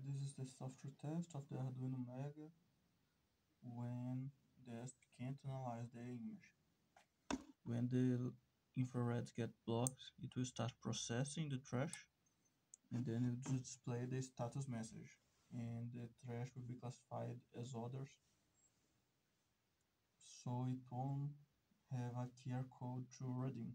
This is the software test of the Arduino Mega when the ESP can't analyze the image. When the infrared get blocked, it will start processing the trash and then it will display the status message and the trash will be classified as others so it won't have a QR code to reading.